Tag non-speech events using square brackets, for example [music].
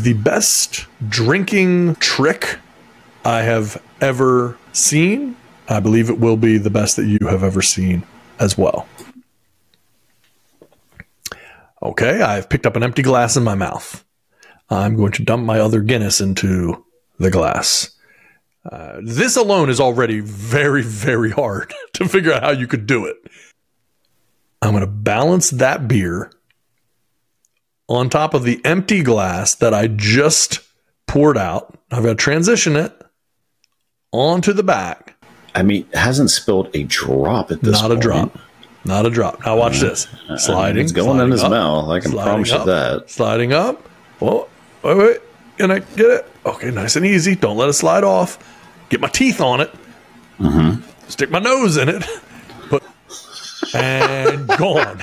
the best drinking trick I have ever seen. I believe it will be the best that you have ever seen as well. Okay, I've picked up an empty glass in my mouth. I'm going to dump my other Guinness into the glass. Uh, this alone is already very, very hard [laughs] to figure out how you could do it. I'm going to balance that beer on top of the empty glass that I just poured out. I've got to transition it onto the back. I mean, it hasn't spilled a drop at this Not point. a drop. Not a drop. Now watch this. Sliding. It's going in his up, mouth. I can sliding promise up, you that. Sliding up. Oh, wait, wait. Can I get it? Okay, nice and easy. Don't let it slide off. Get my teeth on it. Mm-hmm. Stick my nose in it. Put and [laughs] gone.